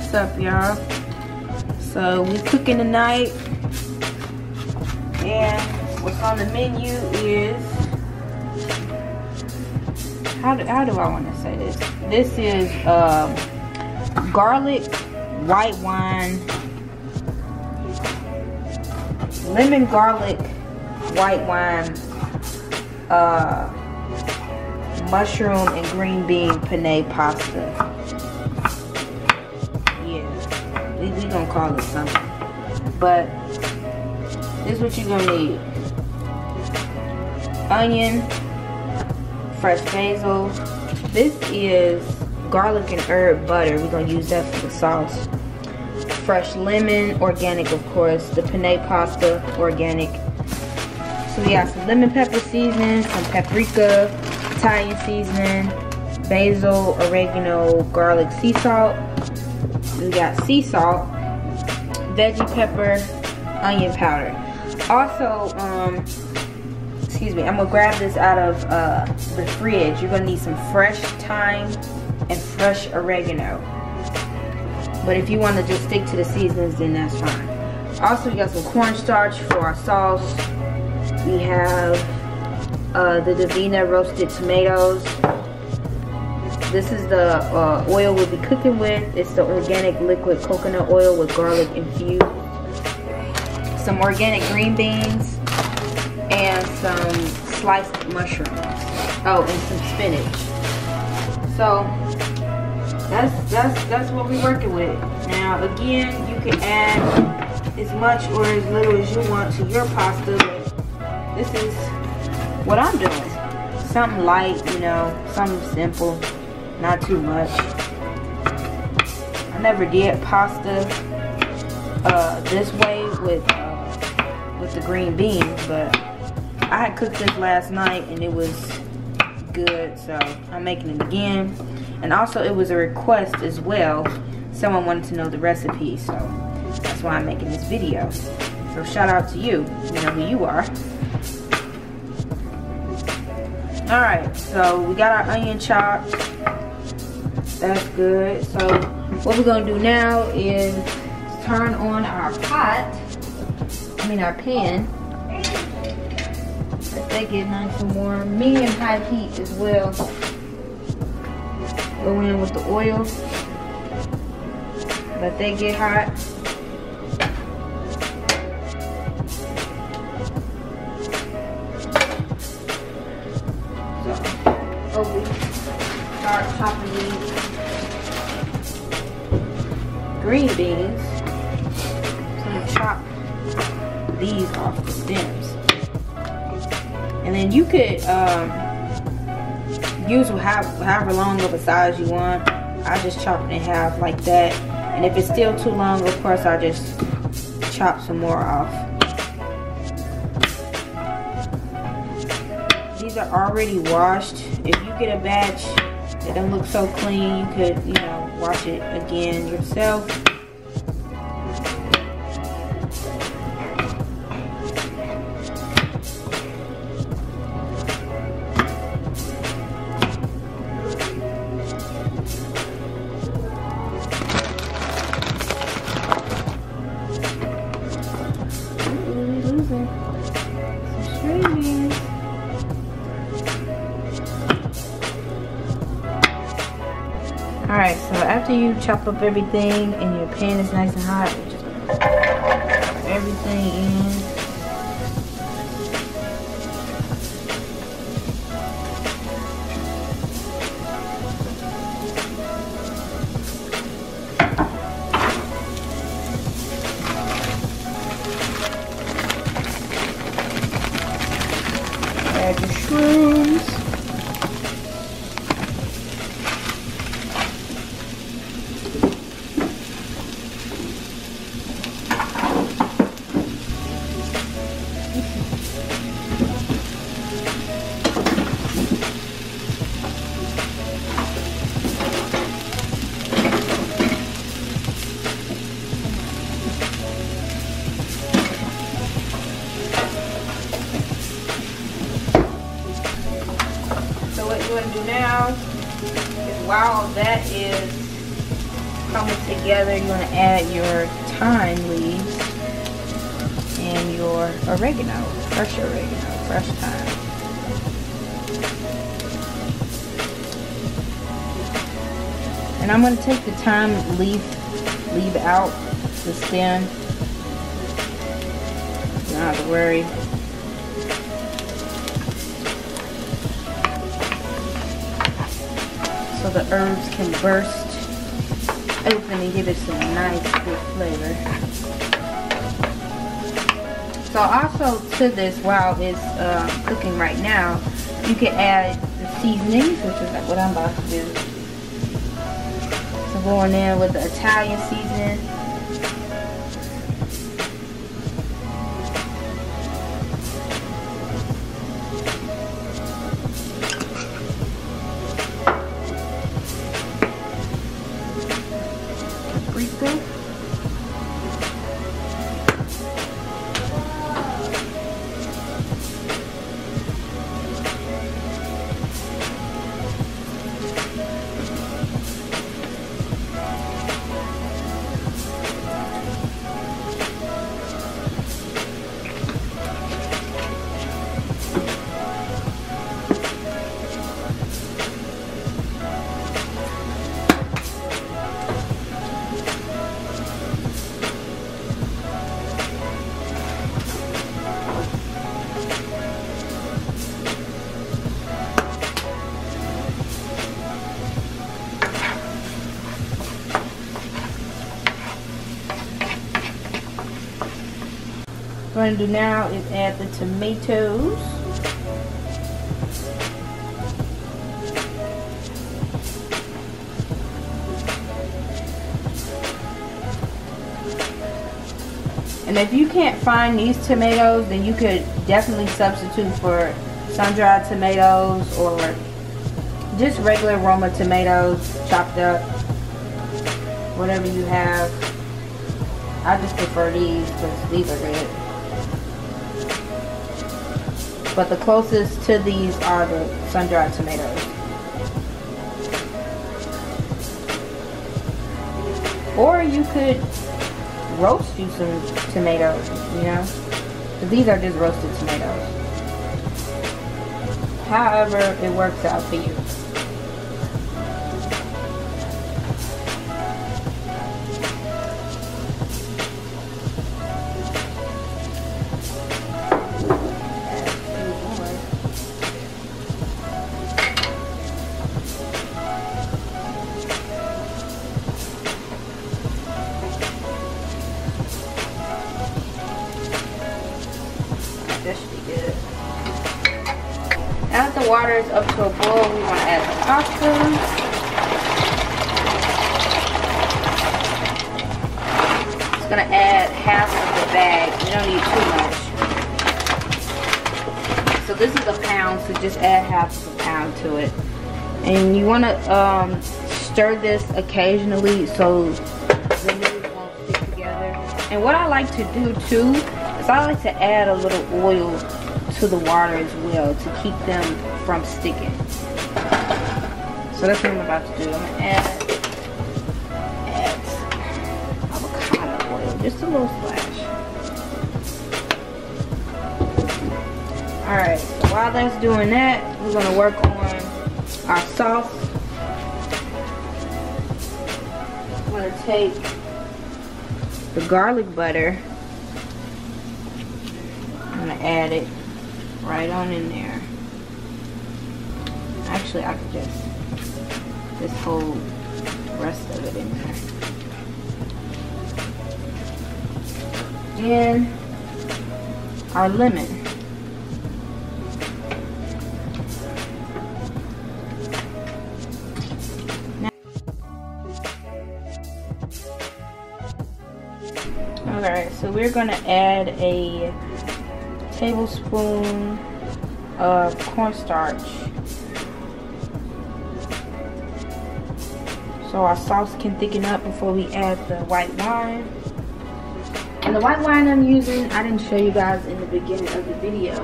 what's up y'all. So we cooking tonight. And what's on the menu is how do, how do I want to say this? This is um, garlic white wine lemon garlic white wine uh, mushroom and green bean penne pasta we gonna call it something. But this is what you're gonna need. Onion, fresh basil. This is garlic and herb butter. We're gonna use that for the sauce. Fresh lemon, organic of course. The penne pasta, organic. So we got some lemon pepper seasoning, some paprika, Italian seasoning, basil, oregano, garlic, sea salt, we got sea salt, veggie pepper, onion powder. Also, um, excuse me, I'm gonna grab this out of uh, the fridge. You're gonna need some fresh thyme and fresh oregano. But if you want to just stick to the seasonings, then that's fine. Also, we got some cornstarch for our sauce. We have uh, the Divina roasted tomatoes. This is the uh, oil we'll be cooking with. It's the organic liquid coconut oil with garlic infused. Some organic green beans and some sliced mushrooms. Oh, and some spinach. So that's that's that's what we're working with. Now again, you can add as much or as little as you want to your pasta. This is what I'm doing. Something light, you know, something simple not too much. I never did pasta uh, this way with uh, with the green beans, but I had cooked this last night and it was good, so I'm making it again. And also it was a request as well. Someone wanted to know the recipe, so that's why I'm making this video. So shout out to you, you know who you are. Alright, so we got our onion chopped. That's good. So what we're gonna do now is turn on our pot, I mean our pan. Let that get nice and warm. Medium high heat as well. Go in with the oil. Let that get hot. Green beans. So I'm gonna chop these off the stems. And then you could um, use however, however long of a size you want. I just chop it in half like that. And if it's still too long, of course, I just chop some more off. These are already washed. If you get a batch that don't look so clean, you could, you know, watch it again yourself. After you chop up everything and your pan is nice and hot, just everything in. While that is coming together, you're going to add your thyme leaves your oregano, fresh oregano, fresh thyme. And I'm going to take the thyme leaf, leave out the stem. Don't to worry. So the herbs can burst open and give it some nice good flavor. So also to this, while it's uh, cooking right now, you can add the seasonings, which is like what I'm about to do. So going in with the Italian seasoning. Going to do now is add the tomatoes. And if you can't find these tomatoes, then you could definitely substitute for sun-dried tomatoes or just regular Roma tomatoes chopped up. Whatever you have. I just prefer these because these are good. But the closest to these are the sun-dried tomatoes. Or you could roast you some tomatoes, you know? These are just roasted tomatoes. However it works out for you. Boil, we want to add the pasta. It's going to add half of the bag. You don't need too much. So this is a pound, so just add half of a pound to it. And you want to um, stir this occasionally so the noodles won't stick together. And what I like to do too is I like to add a little oil to the water as well to keep them from sticking. So that's what I'm about to do. I'm gonna add, add avocado oil, just a little splash. Alright, so while that's doing that, we're gonna work on our sauce. I'm gonna take the garlic butter. I'm gonna add it right on in there. Actually, I could just, this whole rest of it in there. And our lemon. Alright, so we're going to add a tablespoon of cornstarch. So our sauce can thicken up before we add the white wine. And the white wine I'm using, I didn't show you guys in the beginning of the video.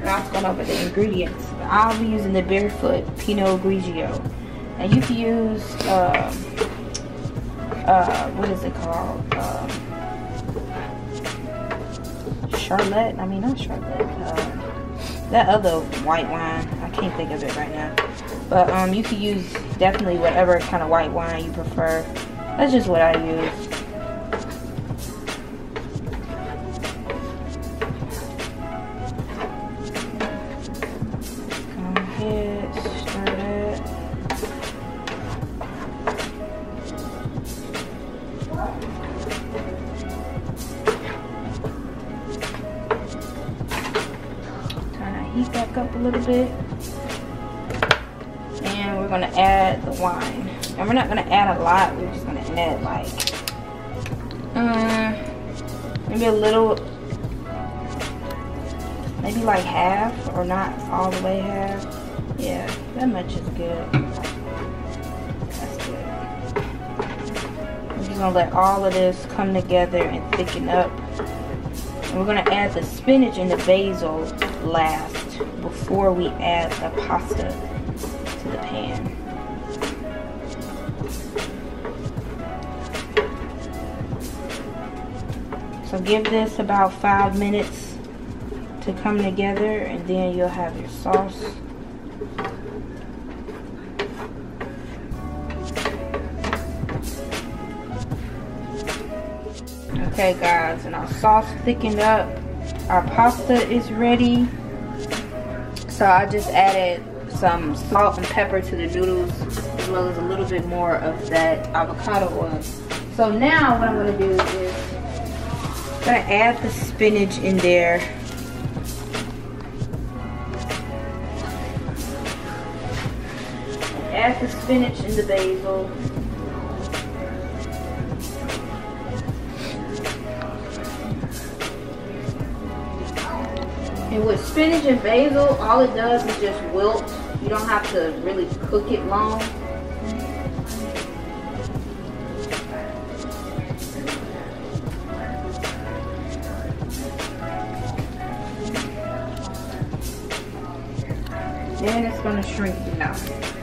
But I was going over the ingredients. I'll be using the Barefoot Pinot Grigio. And you can use, um, uh, what is it called? Uh, Charlotte. I mean, not Charlotte. Uh, that other white wine. I can't think of it right now. But um, you can use definitely whatever kind of white wine you prefer. That's just what I use. Heat back up a little bit. And we're gonna add the wine. And we're not gonna add a lot, we're just gonna add like, um, maybe a little, maybe like half or not all the way half. Yeah, that much is good. That's good. I'm just gonna let all of this come together and thicken up. And we're gonna add the spinach and the basil last before we add the pasta to the pan. So give this about five minutes to come together and then you'll have your sauce. Okay guys, and our sauce thickened up. Our pasta is ready. So I just added some salt and pepper to the noodles as well as a little bit more of that avocado oil. So now what I'm gonna do is I'm gonna add the spinach in there. Add the spinach and the basil. And with spinach and basil, all it does is just wilt. You don't have to really cook it long. Then it's gonna shrink down.